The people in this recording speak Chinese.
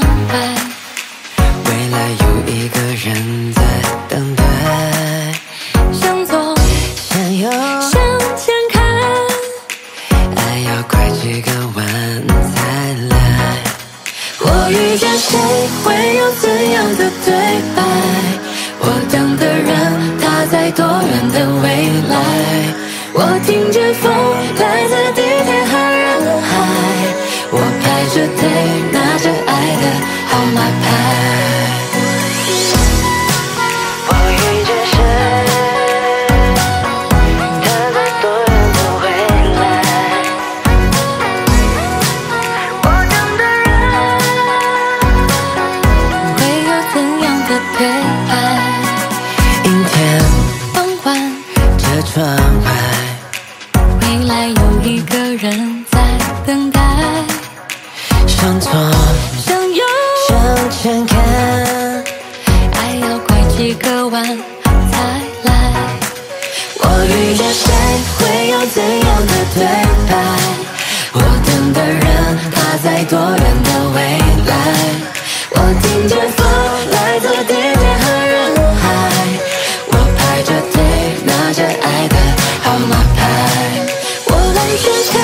车窗外，未来有一个人在等待。向左，向右，向前看，爱要拐几个弯才来。我遇见谁会有怎样的对白？我等的人他在多远的未来？我听见风来自地铁和人海，我排着队号码牌。我遇见谁？他在多远的未来？我等的人，会有怎样的对白？阴天，傍晚，车窗外，未来有一个人在等待。向左，个弯才来，我遇见谁会有怎样的对白？我等的人他在多远的未来？我听见风来自地面和人海，我排着队拿着爱的号码牌，我来之前。